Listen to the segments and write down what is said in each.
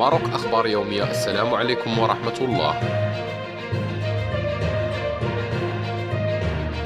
ماروك أخبار يومية. السلام عليكم ورحمة الله.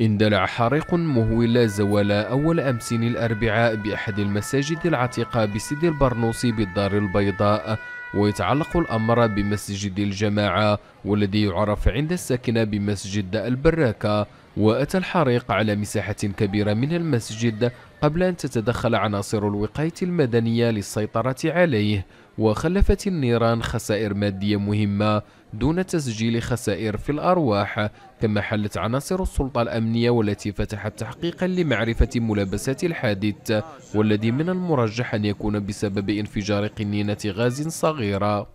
اندلع حريق مهول زوال أول أمس الأربعاء بأحد المساجد العتيقة بسيدي البرنوسي بالدار البيضاء ويتعلق الأمر بمسجد الجماعة والذي يعرف عند الساكنة بمسجد البراكة. وأتى الحريق على مساحة كبيرة من المسجد قبل أن تتدخل عناصر الوقاية المدنية للسيطرة عليه وخلفت النيران خسائر مادية مهمة دون تسجيل خسائر في الأرواح كما حلت عناصر السلطة الأمنية والتي فتحت تحقيقا لمعرفة ملابسات الحادث والذي من المرجح أن يكون بسبب انفجار قنينة غاز صغيرة.